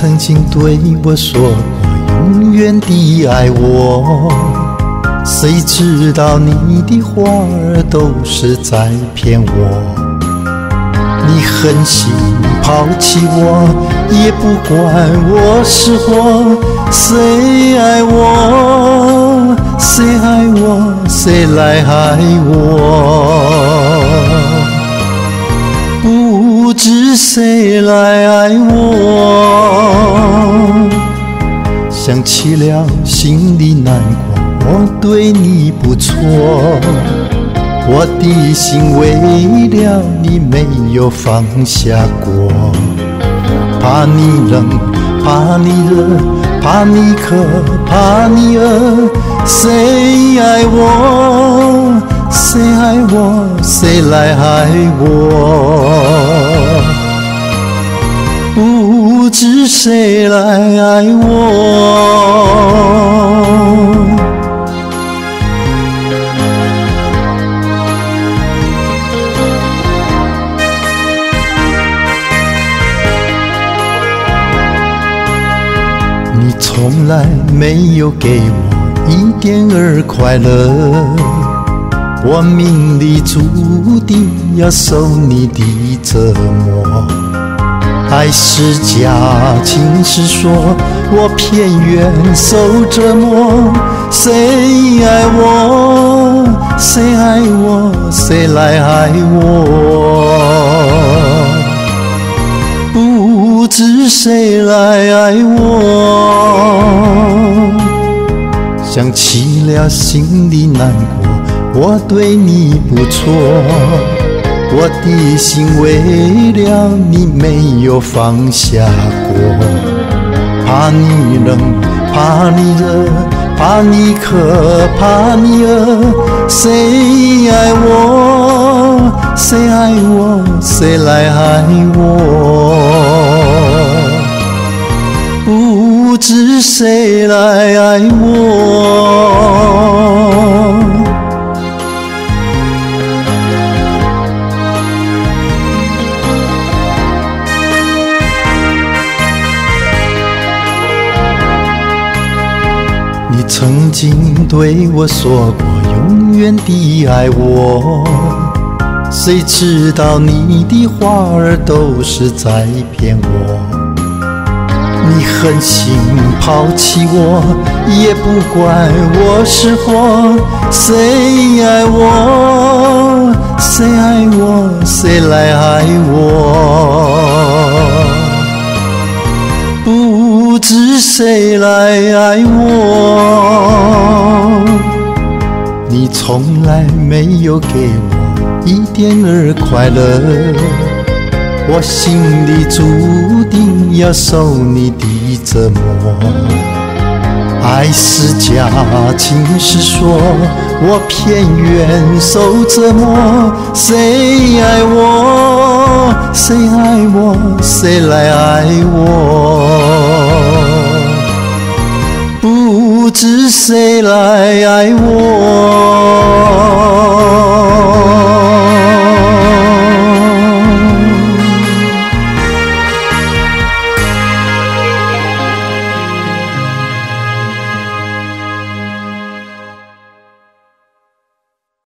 曾经对我说过永远的爱我，谁知道你的话儿都是在骗我。你狠心抛弃我，也不管我是活。谁爱我，谁爱我，谁来爱我？不知谁来爱我？想起了心里难过，我对你不错。我的心为了你没有放下过，怕你冷，怕你热，怕你渴，怕你饿。谁爱我？谁爱我？谁来爱我？是谁来爱我？你从来没有给我一点儿快乐，我命里注定要受你的折磨。爱是假，情是说，我偏愿受折磨。谁爱我？谁爱我？谁来爱我？不知谁来爱我，想起了心里难过。我对你不错，我的心为了你没有放下过。怕你冷，怕你热，怕你渴，怕你饿。谁爱我？谁爱我？谁来爱我？不知谁来爱我？曾经对我说过永远的爱我，谁知道你的话儿都是在骗我。你狠心抛弃我，也不管我是活。谁爱我？谁爱我？谁来爱我？谁来爱我？你从来没有给我一点儿快乐。我心里注定要受你的折磨，爱是假，情是说，我偏愿受折磨。谁爱我？谁爱我？谁来爱我？是谁来爱我？